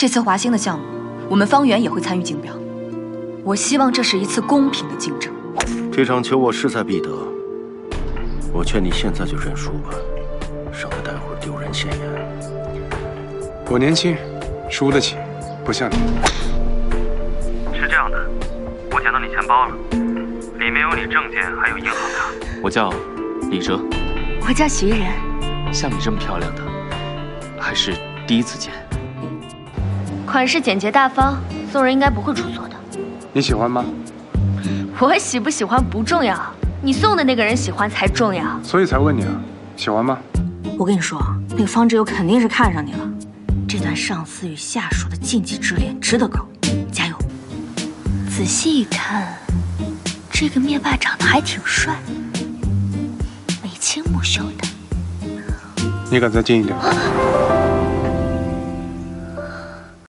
这次华兴的项目，我们方圆也会参与竞标。我希望这是一次公平的竞争。这场球我势在必得，我劝你现在就认输吧，省得待会儿丢人现眼。我年轻，输得起，不像你。是这样的，我捡到你钱包了，里面有你证件，还有银行卡。我叫李哲，我叫徐人。像你这么漂亮的，还是第一次见。款式简洁大方，送人应该不会出错的。你喜欢吗？我喜不喜欢不重要，你送的那个人喜欢才重要。所以才问你啊，喜欢吗？我跟你说，那个方志友肯定是看上你了。这段上司与下属的禁忌之恋值得搞，加油！仔细一看，这个灭霸长得还挺帅，眉清目秀的。你敢再近一点？